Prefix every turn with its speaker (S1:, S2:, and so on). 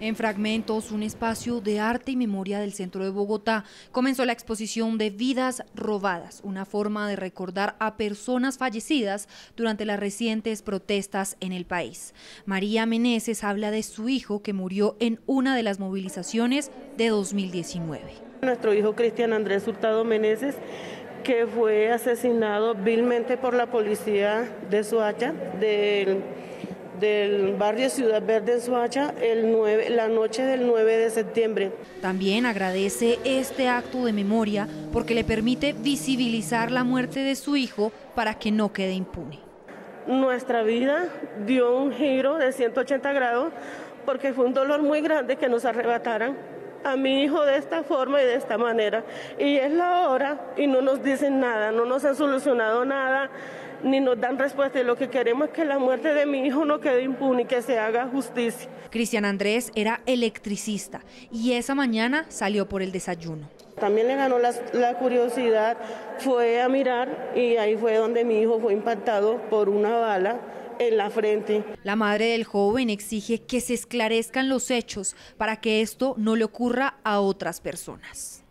S1: En fragmentos, un espacio de arte y memoria del centro de Bogotá, comenzó la exposición de Vidas Robadas, una forma de recordar a personas fallecidas durante las recientes protestas en el país. María Meneses habla de su hijo que murió en una de las movilizaciones de 2019.
S2: Nuestro hijo Cristian Andrés Hurtado Meneses que fue asesinado vilmente por la policía de Soacha, del del barrio Ciudad Verde en el 9, la noche del 9 de septiembre.
S1: También agradece este acto de memoria porque le permite visibilizar la muerte de su hijo para que no quede impune.
S2: Nuestra vida dio un giro de 180 grados porque fue un dolor muy grande que nos arrebataran a mi hijo de esta forma y de esta manera. Y es la hora y no nos dicen nada, no nos han solucionado nada ni nos dan respuesta. Y lo que queremos es que la muerte de mi hijo no quede impune y que se haga justicia.
S1: Cristian Andrés era electricista y esa mañana salió por el desayuno.
S2: También le ganó la, la, curiosidad, fue a mirar y ahí fue donde mi hijo fue impactado por una bala en la frente.
S1: La madre del joven exige que se esclarezcan los hechos para que esto no le ocurra a otras personas.